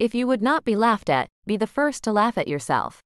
If you would not be laughed at, be the first to laugh at yourself.